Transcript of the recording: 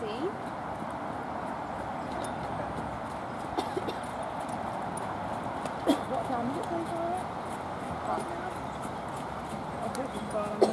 see. What time is it, please, Laura? I'll put.